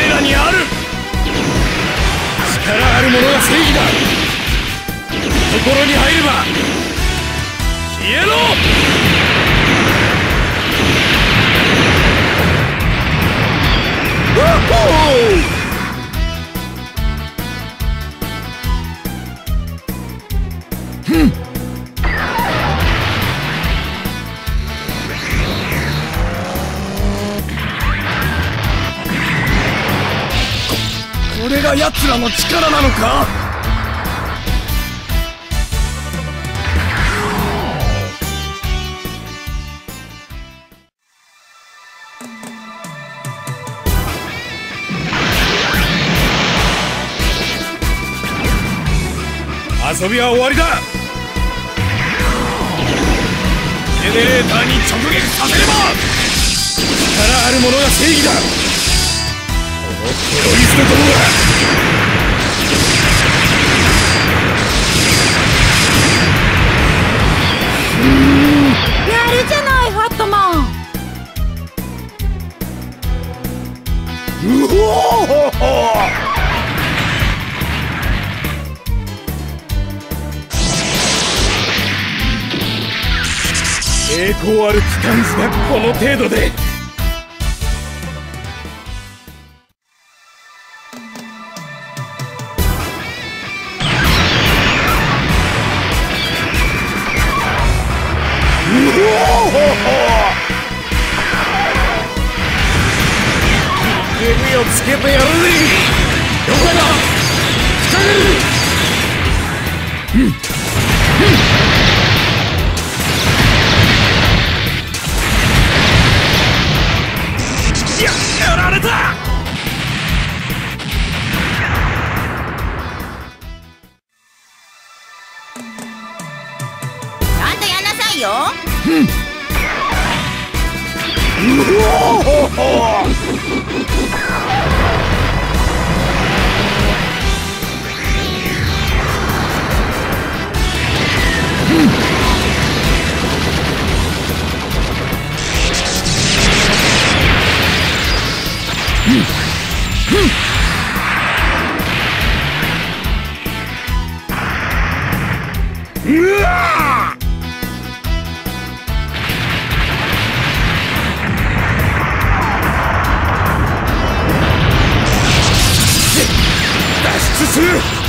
我らにある。力ある者が正義だ。心に入れば消えろ。れが奴らの力なのか？遊びは終わりだ。ジェネレーターに直撃させれば力ある者が正義だ。このテロリストどもがやるじゃないファットマン。うおー。栄光ある機関図がこの程度で指をつけてやるぜ了解だ仕掛けるややられたなさいよ。うわ起